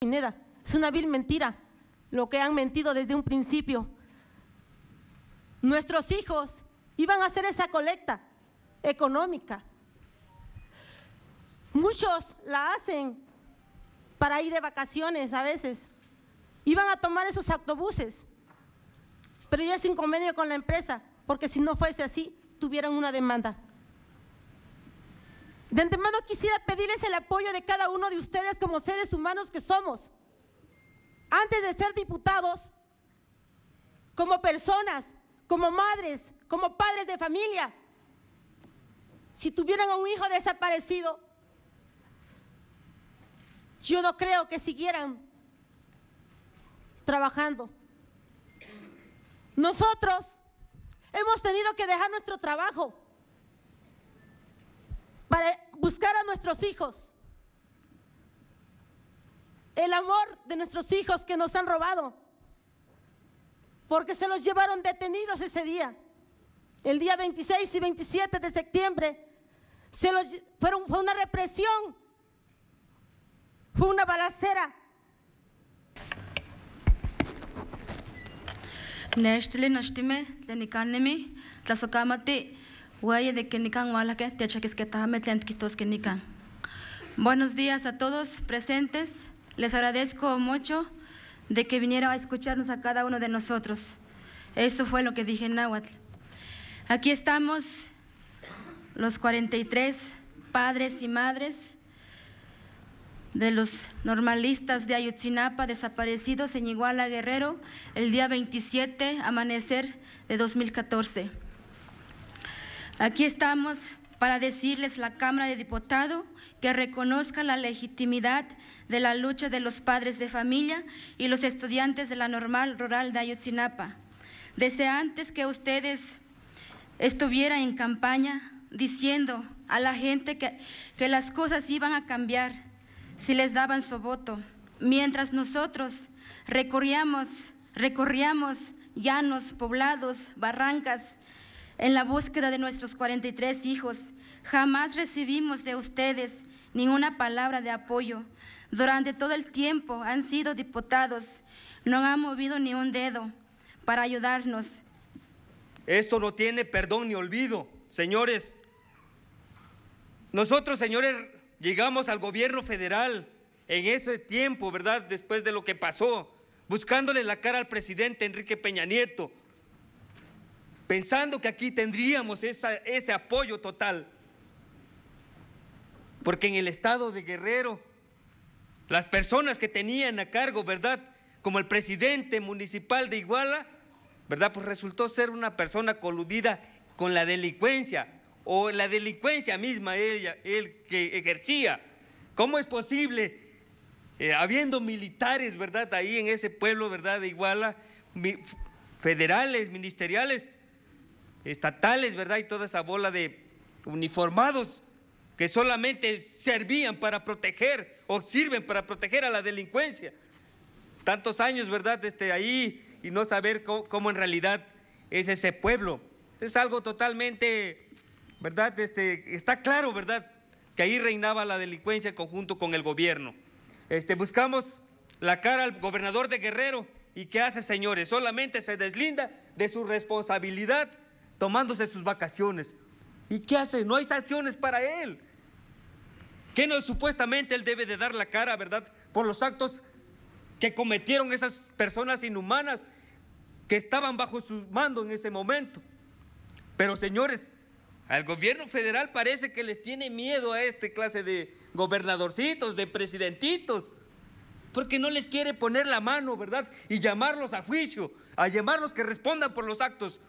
Es una vil mentira lo que han mentido desde un principio. Nuestros hijos iban a hacer esa colecta económica. Muchos la hacen para ir de vacaciones a veces. Iban a tomar esos autobuses, pero ya es inconvenio con la empresa, porque si no fuese así, tuvieran una demanda. De antemano quisiera pedirles el apoyo de cada uno de ustedes como seres humanos que somos. Antes de ser diputados, como personas, como madres, como padres de familia, si tuvieran a un hijo desaparecido, yo no creo que siguieran trabajando. Nosotros hemos tenido que dejar nuestro trabajo para buscar a nuestros hijos. El amor de nuestros hijos que nos han robado, porque se los llevaron detenidos ese día. El día 26 y 27 de septiembre se los, fueron, fue una represión, fue una balacera. De. Buenos días a todos presentes. Les agradezco mucho de que vinieron a escucharnos a cada uno de nosotros. Eso fue lo que dije en Nahuatl. Aquí estamos los 43 padres y madres de los normalistas de Ayotzinapa desaparecidos en Iguala Guerrero el día 27 amanecer de 2014. Aquí estamos para decirles la Cámara de Diputados que reconozca la legitimidad de la lucha de los padres de familia y los estudiantes de la normal rural de Ayotzinapa. Desde antes que ustedes estuvieran en campaña diciendo a la gente que, que las cosas iban a cambiar, si les daban su voto, mientras nosotros recorríamos, recorríamos llanos, poblados, barrancas, en la búsqueda de nuestros 43 hijos. Jamás recibimos de ustedes ninguna palabra de apoyo. Durante todo el tiempo han sido diputados, no han movido ni un dedo para ayudarnos. Esto no tiene perdón ni olvido, señores. Nosotros, señores, llegamos al gobierno federal en ese tiempo, ¿verdad? Después de lo que pasó, buscándole la cara al presidente Enrique Peña Nieto, pensando que aquí tendríamos ese apoyo total. Porque en el estado de Guerrero, las personas que tenían a cargo, ¿verdad? Como el presidente municipal de Iguala, ¿verdad? Pues resultó ser una persona coludida con la delincuencia, o la delincuencia misma ella, él que ejercía. ¿Cómo es posible, eh, habiendo militares, verdad, ahí en ese pueblo, verdad, de Iguala, federales, ministeriales, estatales, verdad, y toda esa bola de uniformados que solamente servían para proteger o sirven para proteger a la delincuencia? Tantos años, verdad, este, ahí y no saber cómo en realidad es ese pueblo. Es algo totalmente ¿verdad? Este, está claro, ¿verdad? Que ahí reinaba la delincuencia en conjunto con el gobierno. Este, buscamos la cara al gobernador de Guerrero y ¿qué hace, señores? Solamente se deslinda de su responsabilidad tomándose sus vacaciones. ¿Y qué hace? No hay sanciones para él. ¿Qué no supuestamente él debe de dar la cara, verdad? Por los actos que cometieron esas personas inhumanas que estaban bajo su mando en ese momento. Pero señores, al gobierno federal parece que les tiene miedo a esta clase de gobernadorcitos, de presidentitos, porque no les quiere poner la mano, ¿verdad? Y llamarlos a juicio, a llamarlos que respondan por los actos